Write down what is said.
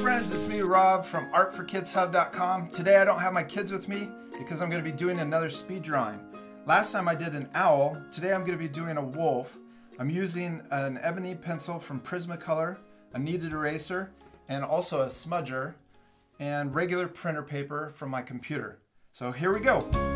Friends, it's me Rob from artforkidshub.com. Today I don't have my kids with me because I'm going to be doing another speed drawing. Last time I did an owl, today I'm going to be doing a wolf. I'm using an ebony pencil from Prismacolor, a kneaded eraser, and also a smudger, and regular printer paper from my computer. So here we go.